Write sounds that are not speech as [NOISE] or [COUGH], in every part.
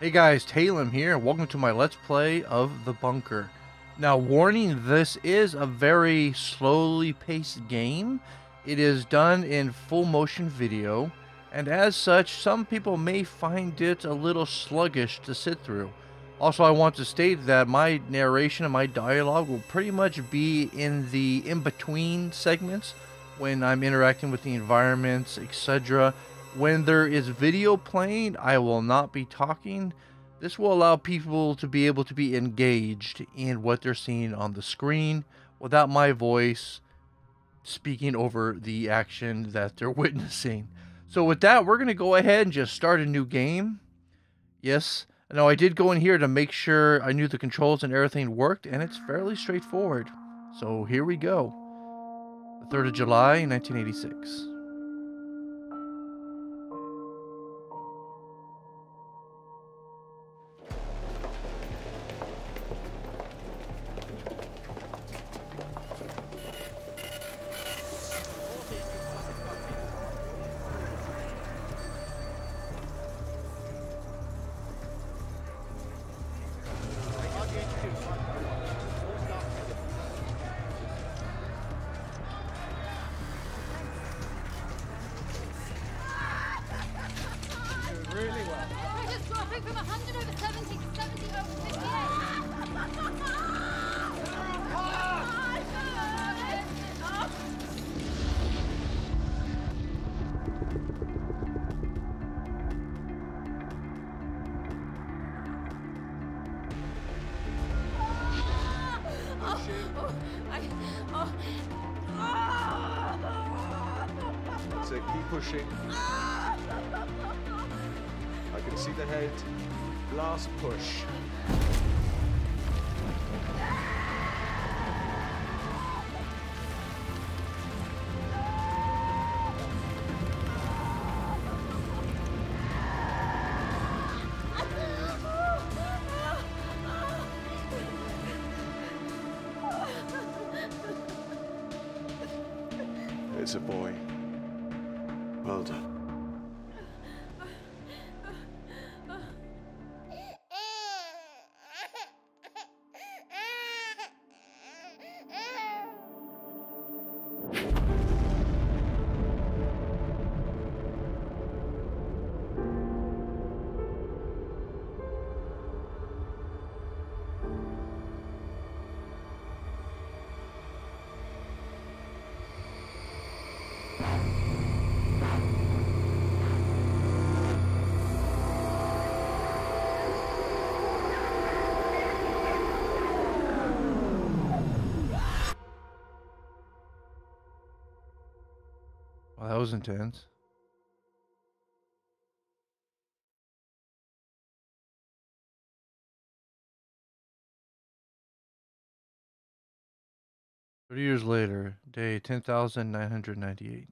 Hey guys, Taylem here, welcome to my Let's Play of The Bunker. Now, warning, this is a very slowly paced game. It is done in full motion video, and as such, some people may find it a little sluggish to sit through. Also, I want to state that my narration and my dialogue will pretty much be in the in-between segments when I'm interacting with the environments, etc. When there is video playing, I will not be talking. This will allow people to be able to be engaged in what they're seeing on the screen without my voice speaking over the action that they're [LAUGHS] witnessing. So with that, we're going to go ahead and just start a new game. Yes, now I did go in here to make sure I knew the controls and everything worked, and it's fairly straightforward. So here we go. The 3rd of July, 1986. Pushing. I can see the head. Last push. Well was intense. Thirty years later, day ten thousand nine hundred ninety-eight.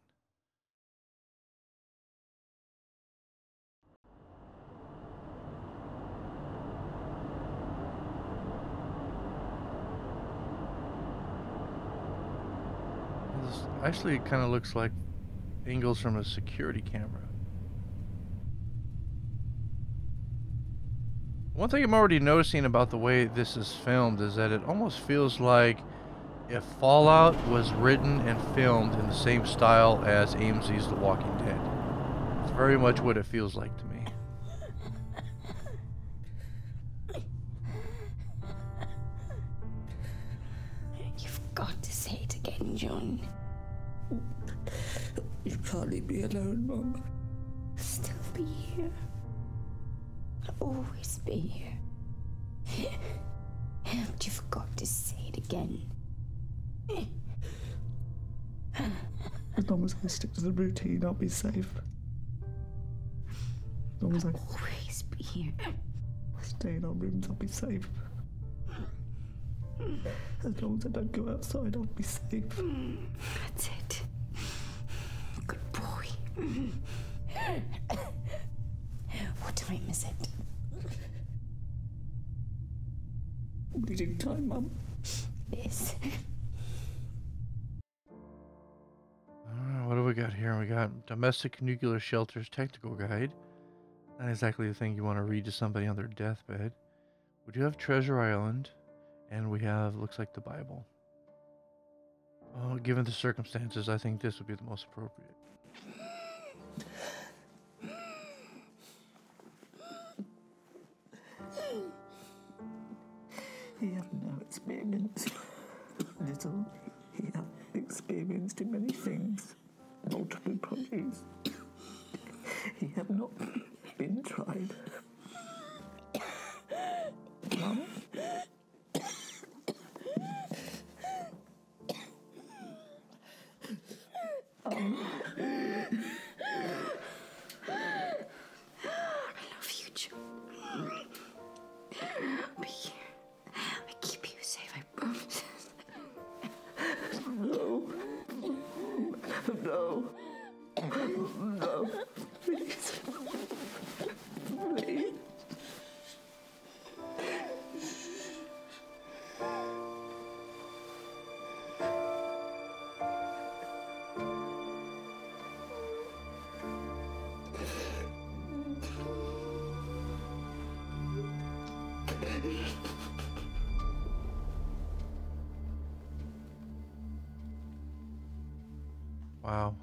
Actually kind of looks like angles from a security camera. One thing I'm already noticing about the way this is filmed is that it almost feels like if Fallout was written and filmed in the same style as AMC's The Walking Dead. It's very much what it feels like to me. [LAUGHS] You've got to say it again, John. You can't leave me alone, Mum. I'll still be here. I'll always be here. But you've got to say it again. As long as I stick to the routine, I'll be safe. As long as I Always be here. stay in our rooms, I'll be safe. As long as I don't go outside, I'll be safe. Mm, that's it. Good boy. What time is it? Bleeding time, Mum. Yes. Uh, what do we got here? We got Domestic Nuclear Shelters Technical Guide. Not exactly the thing you want to read to somebody on their deathbed. We do have Treasure Island, and we have looks like the Bible. Oh, given the circumstances, I think this would be the most appropriate. He had no experience. [LAUGHS] Little. He had experienced many things. Multiple bodies. He had not been tried. Mum? I No. Please. Please. Wow.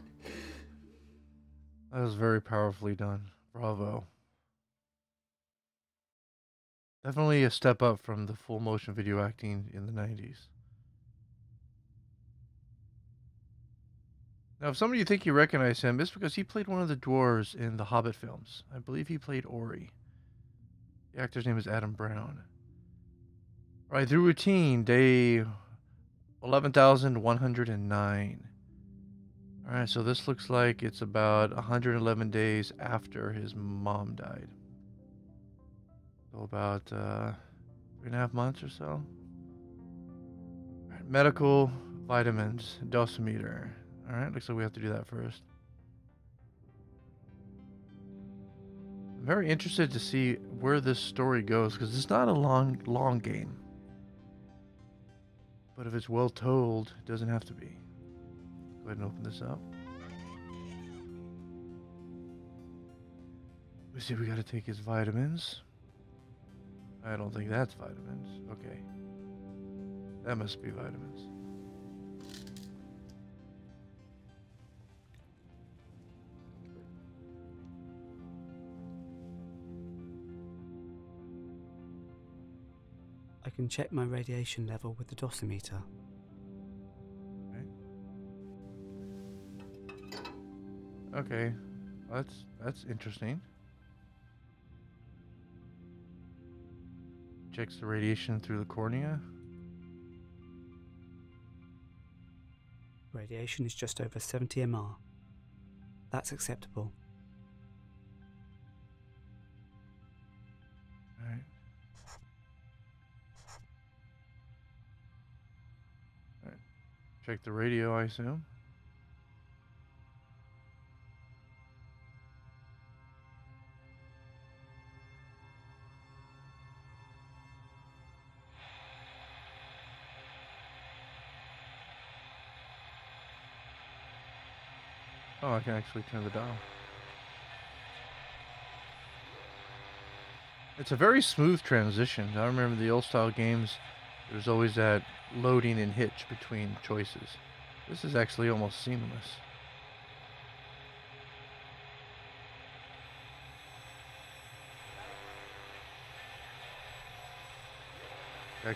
That was very powerfully done. Bravo. Definitely a step up from the full motion video acting in the 90s. Now, if some of you think you recognize him, it's because he played one of the dwarves in the Hobbit films. I believe he played Ori. The actor's name is Adam Brown. All right, through routine, day 11,109. All right, so this looks like it's about 111 days after his mom died. So about uh, three and a half months or so. Right, medical, vitamins, dosimeter. All right, looks like we have to do that first. I'm very interested to see where this story goes because it's not a long, long game. But if it's well told, it doesn't have to be. Go ahead and open this up. We see we gotta take his vitamins. I don't think that's vitamins. Okay. That must be vitamins. I can check my radiation level with the dosimeter. Okay. That's that's interesting. Checks the radiation through the cornea. Radiation is just over 70 MR. That's acceptable. Alright. Alright. Check the radio, I assume. I can actually turn the dial. It's a very smooth transition. I remember the old style games, there's always that loading and hitch between choices. This is actually almost seamless.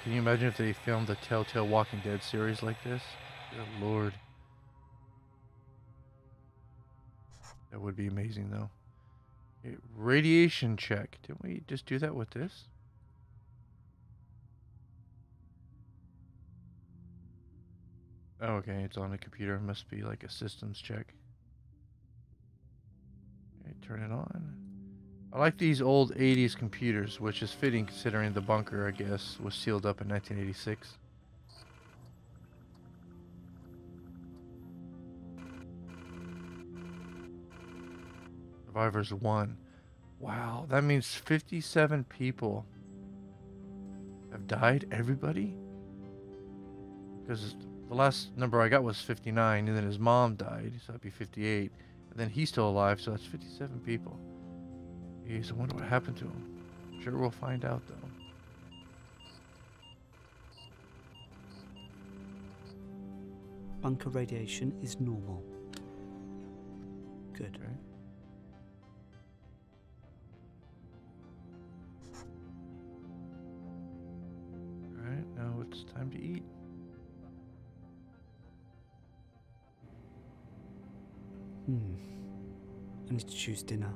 Can you imagine if they filmed the Telltale Walking Dead series like this? Good lord. That would be amazing, though. Okay, radiation check. Didn't we just do that with this? Oh, okay, it's on the computer. Must be like a systems check. Okay, turn it on. I like these old 80s computers, which is fitting considering the bunker, I guess, was sealed up in 1986. Survivors 1. Wow, that means 57 people have died? Everybody? Because the last number I got was 59, and then his mom died, so that'd be 58. And then he's still alive, so that's 57 people. Jeez, I wonder what happened to him. Sure, we'll find out though. Bunker radiation is normal. Good. Okay. It's time to eat. Hmm. I need to choose dinner.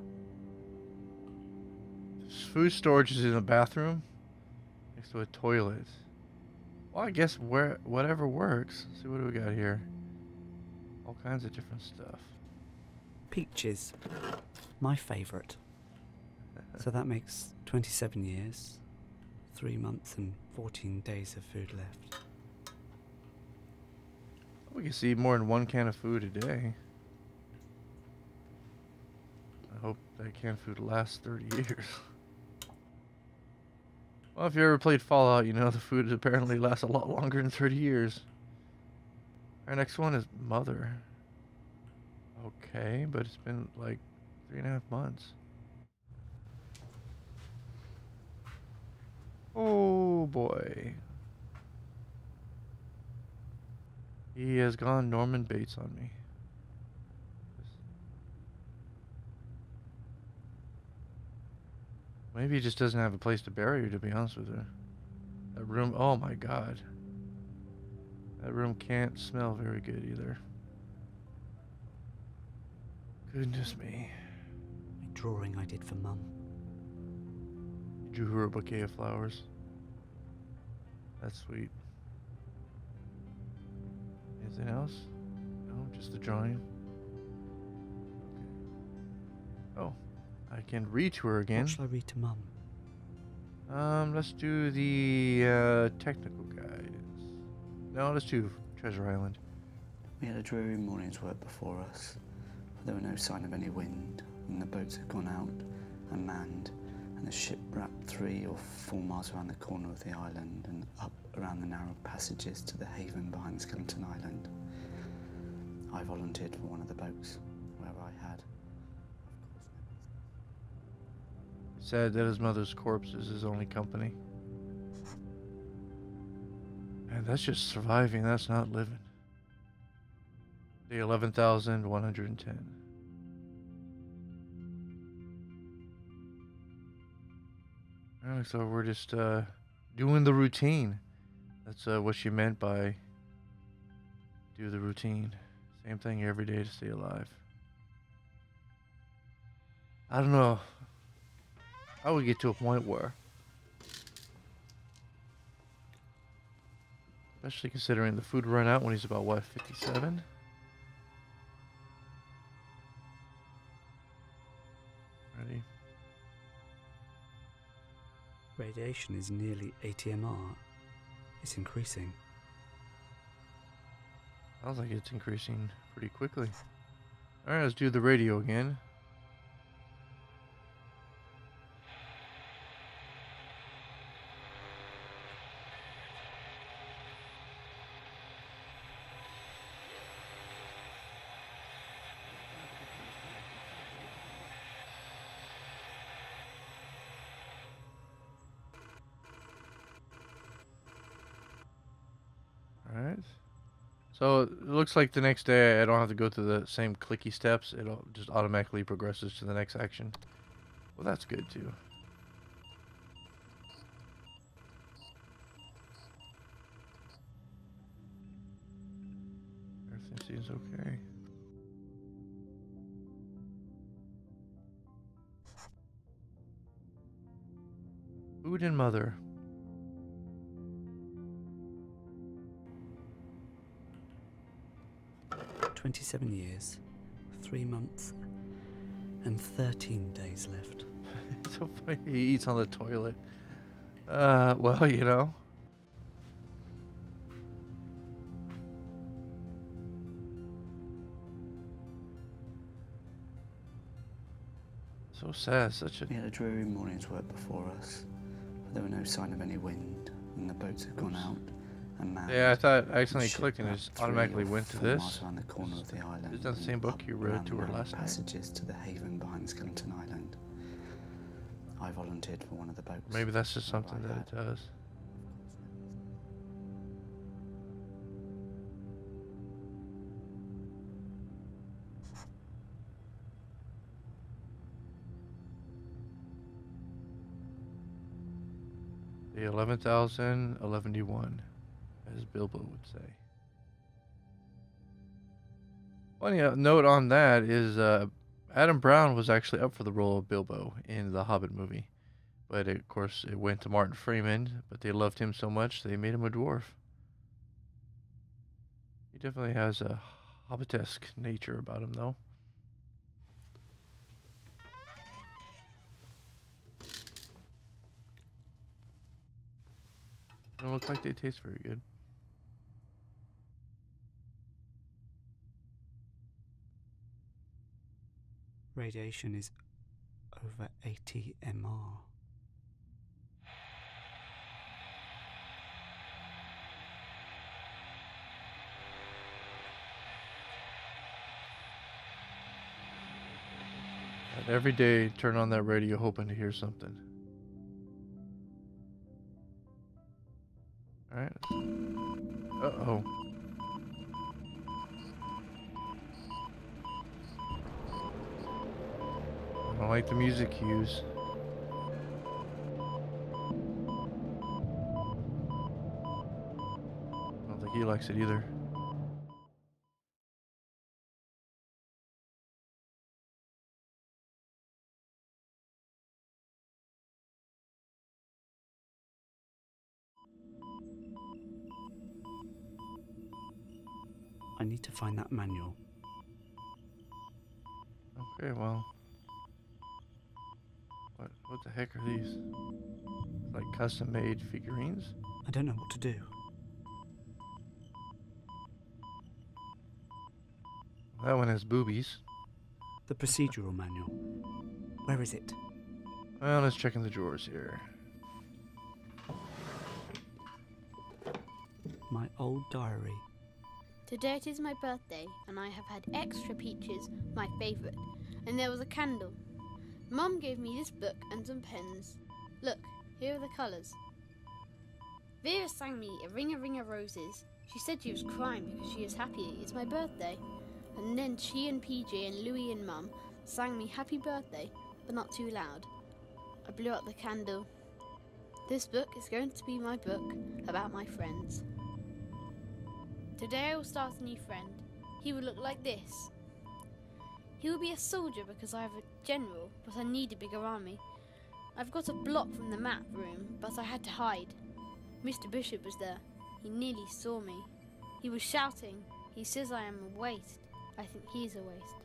S- Food storage is in the bathroom next to a toilet. Well, I guess where whatever works. Let's see what do we got here. All kinds of different stuff. Peaches. My favourite. So that makes 27 years, 3 months and 14 days of food left. We can see more than one can of food a day. I hope that can of food lasts 30 [LAUGHS] years. Well, if you ever played Fallout, you know the food apparently lasts a lot longer than 30 years. Our next one is Mother. Okay, but it's been like three and a half months. Oh boy. He has gone Norman Bates on me. Maybe he just doesn't have a place to bury her, to be honest with her. That room, oh my god. That room can't smell very good either. Goodness me. A drawing I did for Mum. You drew her a bouquet of flowers. That's sweet. Anything else? No, just the drawing. Oh, I can read to her again. What shall I read to Mum? Um, let's do the uh, technical guidance. No, let's do Treasure Island. We had a dreary morning's work before us, for there were no sign of any wind, and the boats had gone out and manned, and the ship wrapped three or four miles around the corner of the island and up around the narrow passages to the haven behind Skeleton Island. I volunteered for one of the boats, where I had, Said that his mother's corpse is his only company. And that's just surviving, that's not living. The 11,110. So we're just uh, doing the routine. That's uh, what she meant by do the routine. Same thing every day to stay alive. I don't know. I would get to a point where, especially considering the food run out when he's about what 57. Radiation is nearly 80 MR. It's increasing. Sounds like it's increasing pretty quickly. All right, let's do the radio again. So it looks like the next day I don't have to go through the same clicky steps. It just automatically progresses to the next action. Well, that's good too. Everything seems okay. Food and mother. Twenty-seven years, three months, and thirteen days left. [LAUGHS] so funny. He eats on the toilet. Uh, well, you know. So sad. Such a. We had a dreary morning's work before us, but there were no sign of any wind, and the boats had gone out. Uh, yeah, I thought I accidentally clicked and it just automatically went to this. around the corner of the island. Is that the same book you read to her last night? Passages to the haven behind Skeleton Island. I volunteered for one of the boats. Maybe that's just something that it does. The 11,011, as Bilbo would say. Funny uh, note on that is uh, Adam Brown was actually up for the role of Bilbo in the Hobbit movie. But of course, it went to Martin Freeman, but they loved him so much they made him a dwarf. He definitely has a hobbitesque nature about him, though. Don't look like they taste very good. Radiation is over 80 MR. Every day, turn on that radio hoping to hear something. Alright. Uh oh. I don't like the music cues. I don't think he likes it either. I need to find that manual. Okay, well. What what the heck are these? Like custom made figurines? I don't know what to do. That one has boobies. The procedural manual. Where is it? Well, let's check in the drawers here. My old diary. Today it is my birthday, and I have had extra peaches, my favourite, and there was a candle. Mum gave me this book and some pens. Look, here are the colours. Vera sang me a ring a ring of roses. She said she was crying because she is happy it's my birthday. And then she and PJ and Louie and Mum sang me happy birthday, but not too loud. I blew out the candle. This book is going to be my book about my friends. Today I will start a new friend. He will look like this. He will be a soldier because I have a general, but I need a bigger army. I've got a block from the map room, but I had to hide. Mr. Bishop was there. He nearly saw me. He was shouting. He says I am a waste. I think he is a waste.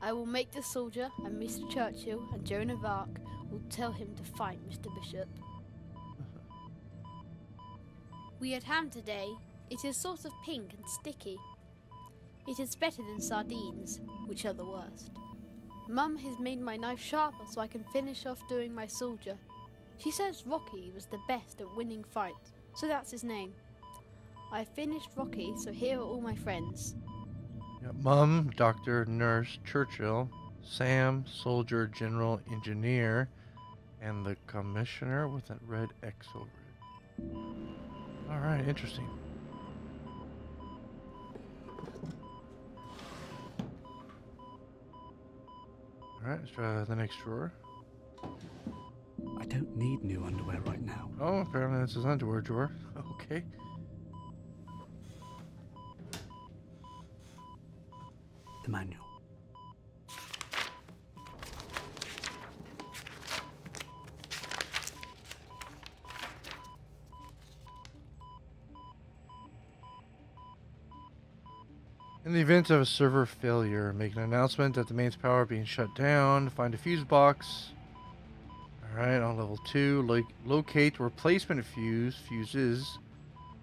I will make the soldier, and Mr. Churchill and Joan of Arc will tell him to fight Mr. Bishop. [LAUGHS] We had ham today. It is sort of pink and sticky. It is better than sardines, which are the worst. Mum has made my knife sharper so I can finish off doing my soldier. She says Rocky was the best at winning fights, so that's his name. I finished Rocky, so here are all my friends. Mum, Doctor, Nurse, Churchill, Sam, Soldier, General, Engineer, and the Commissioner with a red X over it. Alright, interesting. Alright, let's try the next drawer. I don't need new underwear right now. Oh, apparently this is underwear drawer. [LAUGHS] Okay. The manual. In the event of a server failure, make an announcement that the mains power being shut down. Find a fuse box. Alright, on level 2, lo- locate replacement fuse, fuses.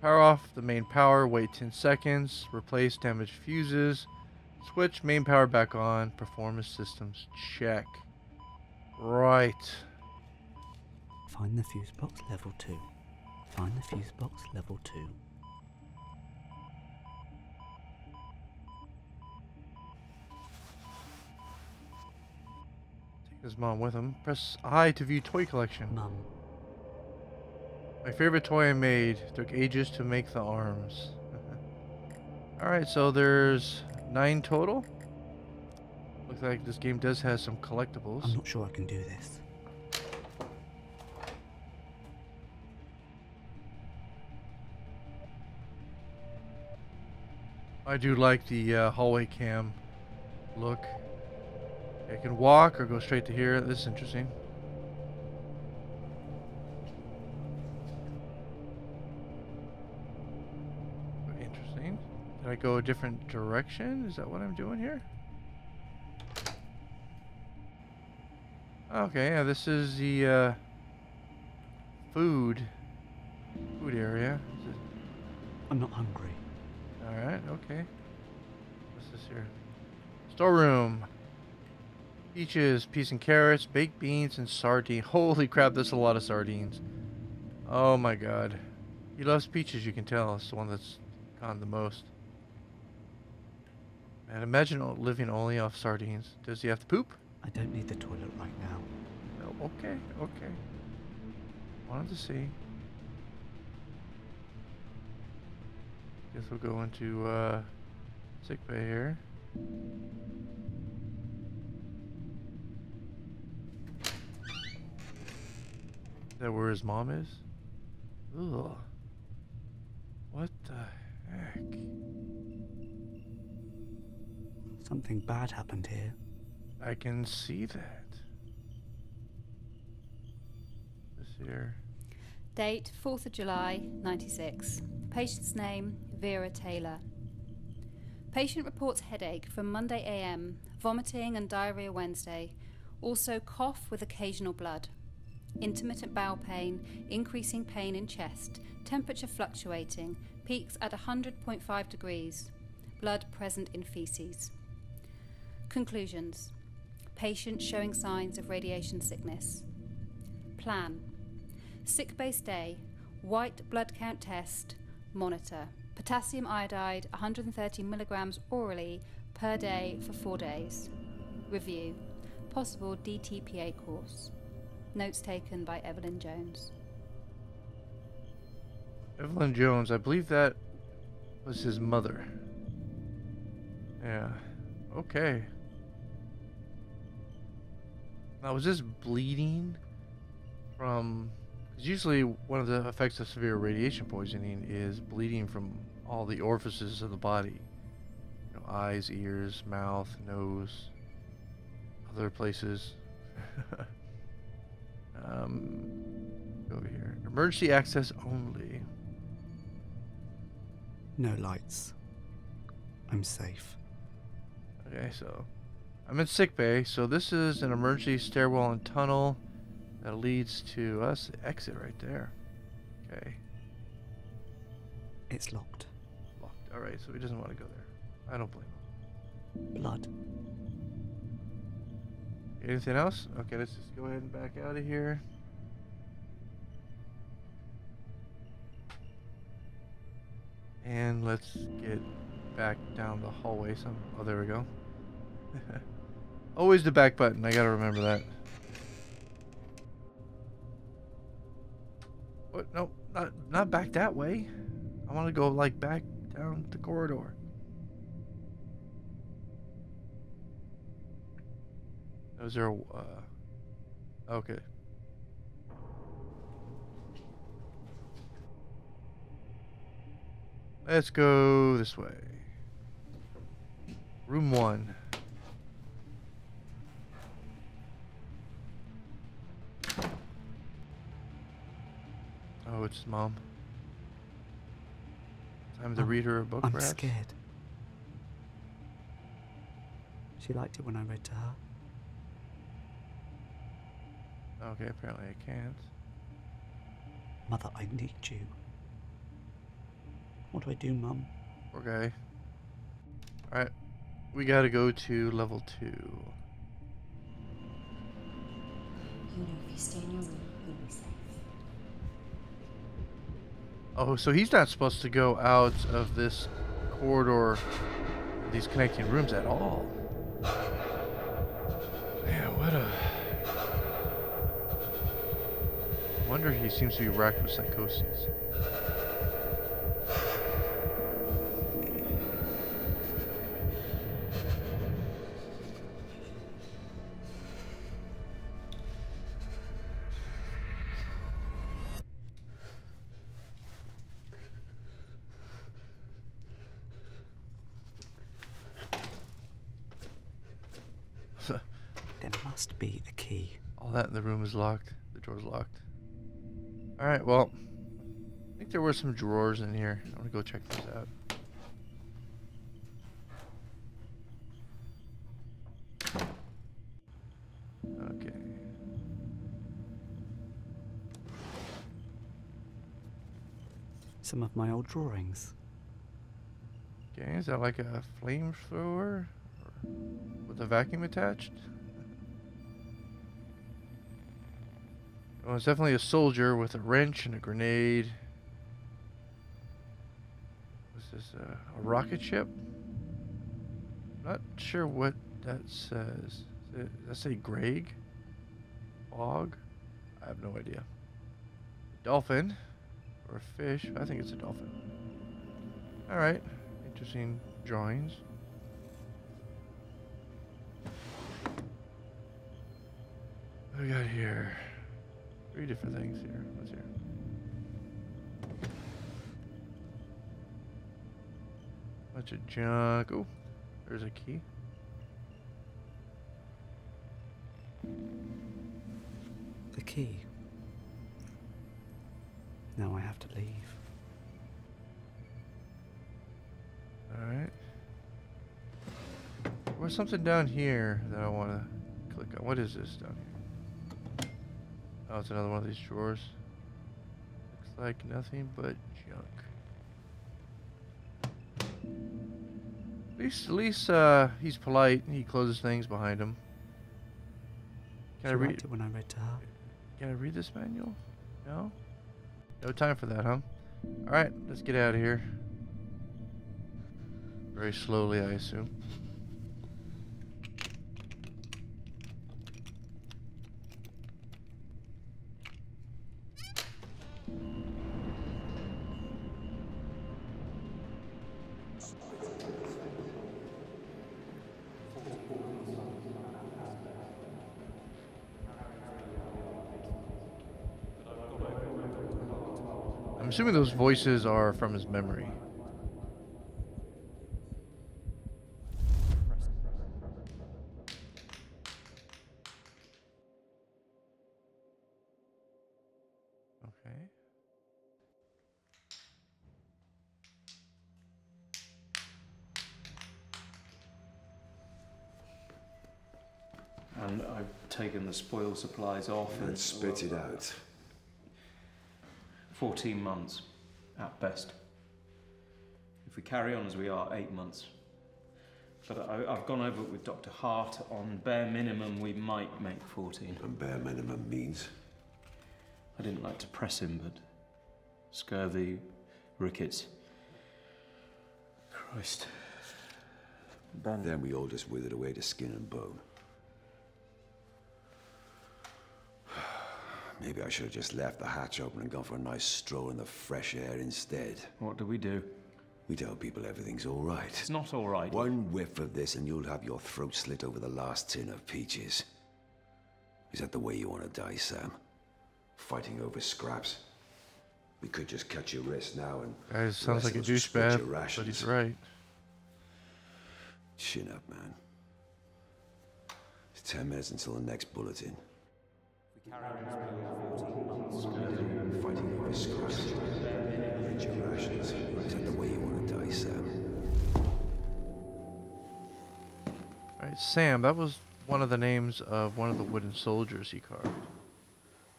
Power off the main power, wait 10 seconds. Replace damaged fuses. Switch main power back on. Performance systems check. Right. Find the fuse box level 2. Find the fuse box level 2. His mom with him. Press I to view toy collection. Mum. My favorite toy I made. Took ages to make the arms. [LAUGHS] Alright, so there's nine total. Looks like this game does have some collectibles. I'm not sure I can do this. I do like the uh, hallway cam look. I can walk or go straight to here. This is interesting. Interesting. Did I go a different direction? Is that what I'm doing here? Okay, yeah, this is the uh, food food area. I'm not hungry. Alright, okay. What's this here? Storeroom. Peaches, peas and carrots, baked beans, and sardine. [LAUGHS] Holy crap, there's a lot of sardines. Oh my god. He loves peaches, you can tell. It's the one that's gone the most. Man, imagine living only off sardines. Does he have to poop? I don't need the toilet right now. No, okay, okay. Wanted to see. Guess we'll go into uh, sick bay here. That where his mom is? Ugh. What the heck? Something bad happened here. I can see that. This here. Date 4th of July 96. Patient's name Vera Taylor. Patient reports headache from Monday AM, vomiting and diarrhea Wednesday, also cough with occasional blood, intermittent bowel pain, increasing pain in chest, temperature fluctuating, peaks at 100.5 degrees, blood present in feces. Conclusions Patient showing signs of radiation sickness. Plan Sick base day, white blood count test, monitor. Potassium iodide 130 milligrams orally per day for four days. Review possible DTPA course. Notes taken by Evelyn Jones. Evelyn Jones, I believe that was his mother. Yeah. Okay. Now, was this bleeding from. Because usually one of the effects of severe radiation poisoning is bleeding from all the orifices of the body you know, eyes, ears, mouth, nose, other places. [LAUGHS] um, over here. Emergency access only. No lights. I'm safe. Okay, so I'm in sick bay. So this is an emergency stairwell and tunnel that leads to us exit right there. Okay, It's locked. locked. All right, so he doesn't want to go there. I don't blame him. Blood. Anything else? Okay, let's just go ahead and back out of here. And let's get back down the hallway some oh there we go. [LAUGHS] Always the back button, I gotta remember that. What no, not not back that way. I wanna go like back down the corridor. Is there a, uh, okay. Let's go this way. Room one. Oh, it's mom. Time to Oh, read her a book, I'm perhaps? scared. She liked it when I read to her. Okay, apparently I can't. Mother, I need you. What do I do, Mum? Okay. Alright. We gotta go to level two. You know, if you stay in your room, you'll be safe. Oh, so he's not supposed to go out of this corridor, these connecting rooms at all. Man, what a wonder he seems to be racked with psychosis. There must be a key. All that in the room is locked. The door's locked. Alright, well. I think there were some drawers in here. I'm gonna go check those out. Okay. Some of my old drawings. Okay, is that like a flamethrower? Or with a vacuum attached? Oh, it's definitely a soldier with a wrench and a grenade. What's this? Uh, a rocket ship? Not sure what that says. Does that say Greg? Fog? I have no idea. Dolphin? Or a fish? I think it's a dolphin. Alright. Interesting drawings. What do we got here? Three different things here. What's here? Bunch of junk. Oh, there's a key. The key. Now I have to leave. Alright. There's something down here that I want to click on. What is this down here? Oh, it's another one of these drawers. Looks like nothing but junk. At least, at least uh, he's polite he closes things behind him. Can I read? it when I read to her. Can I read this manual? No? No time for that, huh? Alright, let's get out of here. Very slowly, I assume. I'm assuming those voices are from his memory. Spoil supplies off And spit it out. 14 months at best. If we carry on as we are, eight months. But I, I've gone over it with Dr. Hart. On bare minimum, we might make 14. And bare minimum means I didn't like to press him, but scurvy, rickets. Christ. Ben. then we all just withered away to skin and bone. Maybe I should have just left the hatch open and gone for a nice stroll in the fresh air instead. What do we do? We tell people everything's all right. It's not all right. One whiff of this and you'll have your throat slit over the last tin of peaches. Is that the way you want to die, Sam? Fighting over scraps? We could just cut your wrist now and. Guy sounds like a rest of us split your douchebag, but he's right. Chin up, man. It's ten minutes until the next bulletin. Fighting over scraps. Rid your rations. Is that the way you want to die, Sam? Alright, Sam, that was one of the names of one of the wooden soldiers he carved.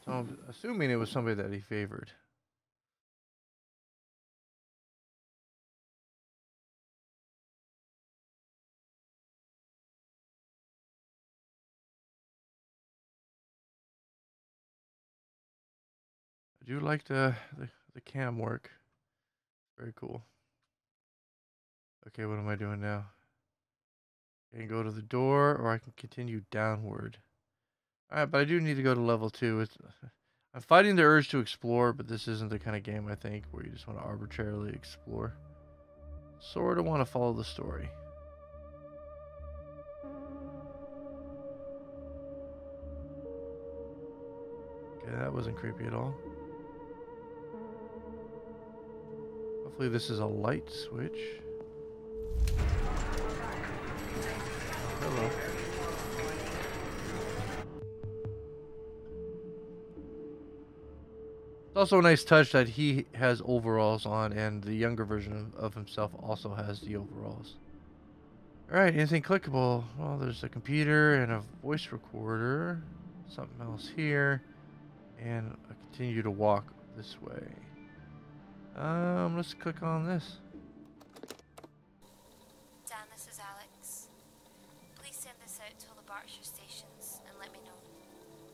So I'm assuming it was somebody that he favored. Do like the, the, the cam work. Very cool. Okay, what am I doing now? I can go to the door or I can continue downward. Alright, but I do need to go to level two. It's, [LAUGHS] I'm fighting the urge to explore, but this isn't the kind of game I think where you just want to arbitrarily explore. Sort of want to follow the story. Okay, that wasn't creepy at all. Hopefully this is a light switch. Hello. It's also a nice touch that he has overalls on and the younger version of, himself also has the overalls. Alright, anything clickable? Well, there's a computer and a voice recorder. Something else here. And I continue to walk this way. Um, let's click on this. Dan, this is Alex. Please send this out to all the Berkshire stations and let me know.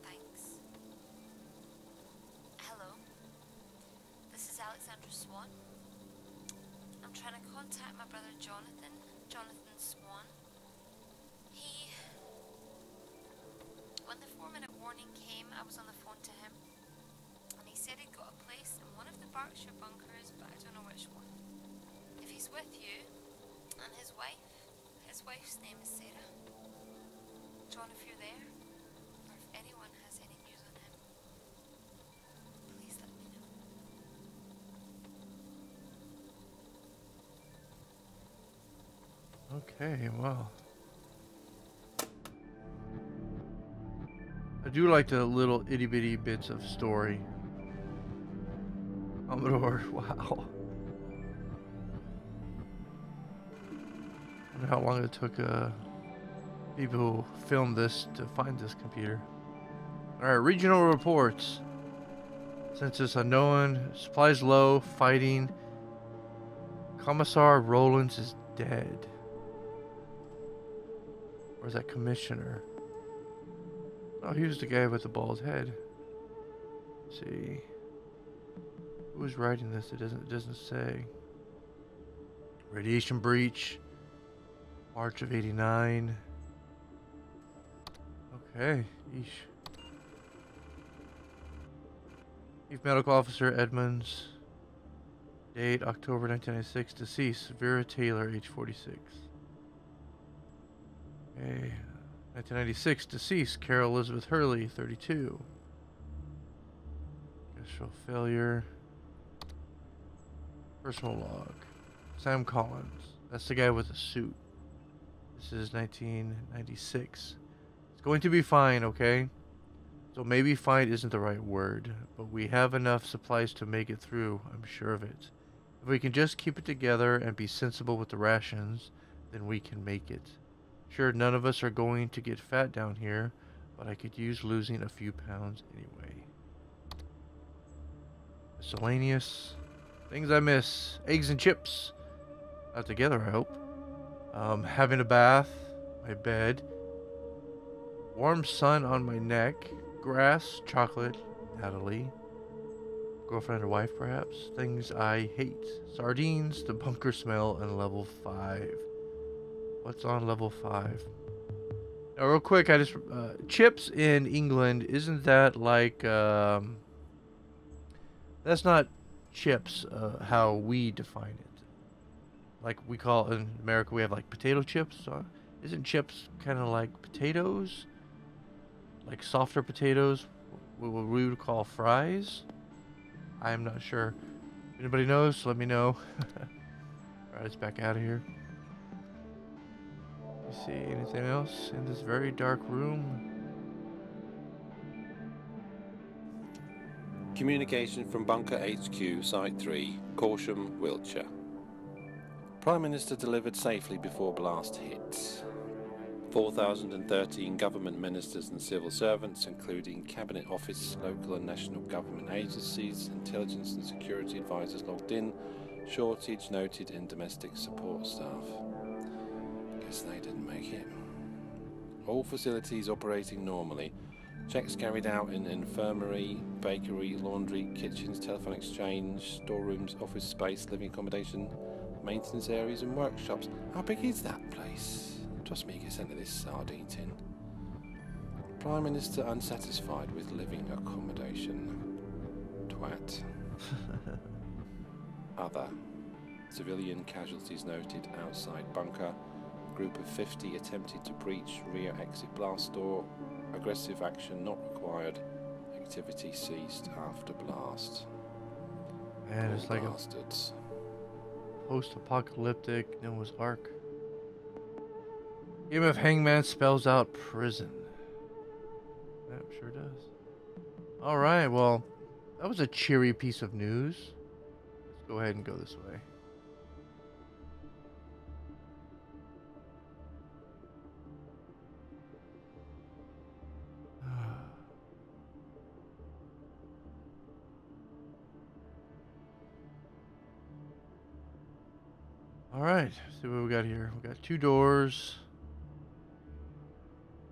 Thanks. Hello. This is Alexandra Swan. I'm trying to contact my brother Jonathan, Jonathan Swan. He. When the four minute warning came, I was on the phone to him. And he said he'd got a place of the but I don't know which one. If he's with you, and his wife, his wife's name is Sarah. John, if you're there, or if anyone has any news on him, please let me know. Okay, well. I do like the little itty bitty bits of story. Commodore, [LAUGHS] wow. wonder how long it took uh, people who filmed this to find this computer. Alright, regional reports. Census unknown, supplies low, fighting. Commissar Rollins is dead. Where's that commissioner? Oh, he was the guy with the bald head. Let's see. Who was writing this? It doesn't it doesn't say. Radiation breach. March of 89. Okay. Yeesh. Chief Medical Officer Edmonds. Date October 1996. Deceased Vera Taylor, age 46. Okay. 1996. Deceased Carol Elizabeth Hurley, 32. Industrial failure. Personal log. Sam Collins. That's the guy with the suit. This is 1996. It's going to be fine, okay? So maybe fine isn't the right word, but we have enough supplies to make it through, I'm sure of it. If we can just keep it together and be sensible with the rations, then we can make it. Sure, none of us are going to get fat down here, but I could use losing a few pounds anyway. Miscellaneous. Things I miss. Eggs and chips. Not together, I hope. Um, having a bath. My bed. Warm sun on my neck. Grass. Chocolate. Natalie. Girlfriend or wife, perhaps. Things I hate. Sardines. The bunker smell. And level 5. What's on level 5? Now, real quick, I just... Uh, chips in England, isn't that like... Um, that's not chips uh, how we define it. Like we call in America, we have like potato chips. Isn't chips kind of like potatoes? Like softer potatoes, what we would call fries? I am not sure. Anybody knows? Let me know. [LAUGHS] Alright, let's back out of here. You see anything else in this very dark room? Communication from Bunker HQ, Site 3, Corsham, Wiltshire. Prime Minister delivered safely before blast hit. 4,013 government ministers and civil servants, including Cabinet Office, local and national government agencies, intelligence and security advisors logged in. Shortage noted in domestic support staff. Guess they didn't make it. All facilities operating normally. Checks carried out in infirmary, bakery, laundry, kitchens, telephone exchange, storerooms, office space, living accommodation, maintenance areas, and workshops. How big is that place? Trust me, you get sent to this sardine tin. Prime Minister unsatisfied with living accommodation. twat. [LAUGHS] Other. Civilian casualties noted outside bunker. Group of 50 attempted to breach rear exit blast door. Aggressive action not required. Activity ceased after blast. Man, it's like bastards. a post-apocalyptic Noah's Ark. Game of Hangman spells out prison. That sure does. All right, well, that was a cheery piece of news. Let's go ahead and go this way. All right, see what we got here. We got two doors.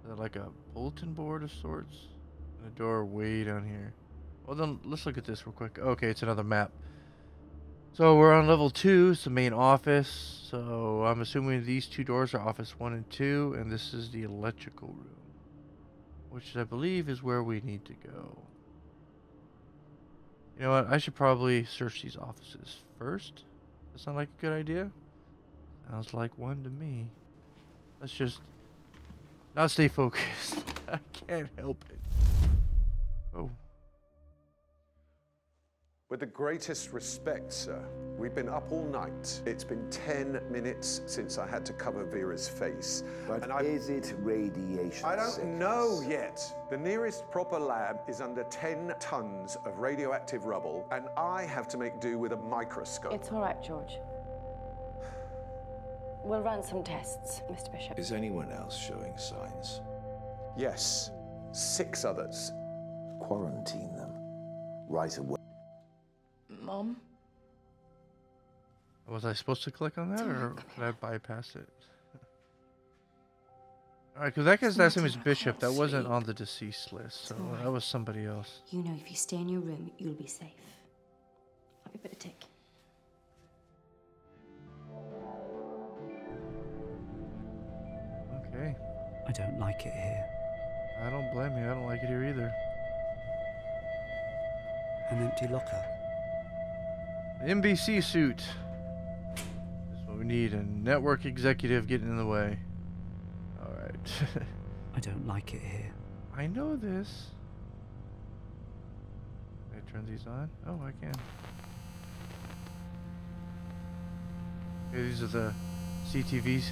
Like a bulletin board of sorts? And a door way down here. Well, then let's look at this real quick. Okay, it's another map. So we're on level two. It's the main office. So I'm assuming these two doors are office one and two, and this is the electrical room, which I believe is where we need to go. You know what? I should probably search these offices first. That sound like a good idea? Sounds like one to me. Let's just not stay focused. [LAUGHS] I can't help it. Oh. With the greatest respect, sir, we've been up all night. It's been 10 minutes since I had to cover Vera's face. But I- is it radiation I don't sickness? know yet. The nearest proper lab is under 10 tons of radioactive rubble, and I have to make do with a microscope. It's all right, George. We'll run some tests, Mr. Bishop. Is anyone else showing signs? Yes, six others. Quarantine them. Right away. Mom? Was I supposed to click on that, or could I bypass it? [LAUGHS] Alright, because that guy's last name is Bishop. That wasn't on the deceased list, so that was somebody else. You know, if you stay in your room, you'll be safe. Let me put a I don't like it here. I don't blame you. I don't like it here either. An empty locker. NBC suit. That's what we need. A network executive getting in the way. Alright. [LAUGHS] I don't like it here. I know this. Can I turn these on? Oh, I can. Okay, these are the CTV's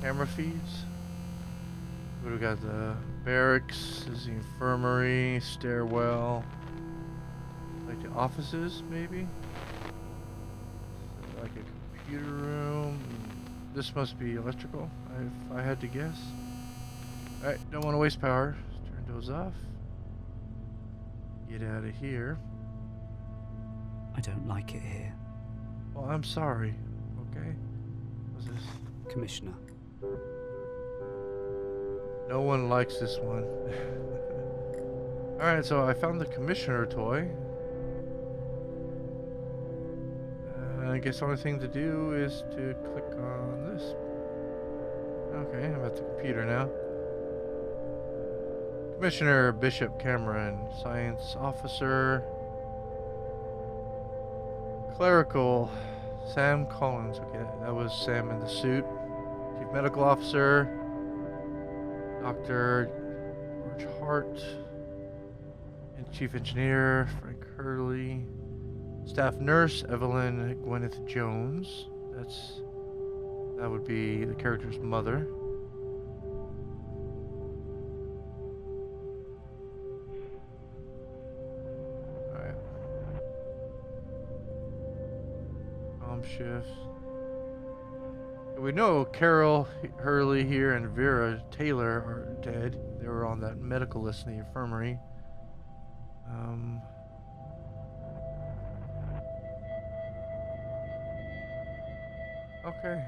camera feeds. What do we got? The barracks, is the infirmary, stairwell. Like the offices, maybe? Like a computer room. This must be electrical, if I had to guess. Alright, don't want to waste power. Turn those off. Get out of here. I don't like it here. Well, I'm sorry. Okay? What's this? Commissioner. No one likes this one. [LAUGHS] Alright, so I found the commissioner toy. Uh, I guess the only thing to do is to click on this. Okay, I'm at the computer now. Commissioner Bishop Cameron, Science Officer. Clerical, Sam Collins. Okay, that was Sam in the suit. Chief Medical Officer, Dr. George Hart. And Chief Engineer, Frank Hurley. Staff Nurse, Evelyn Gwyneth Jones. That's that would be the character's mother. Alright. Home shift. We know Carol Hurley here and Vera Taylor are dead. They were on that medical list in the infirmary. Um, okay.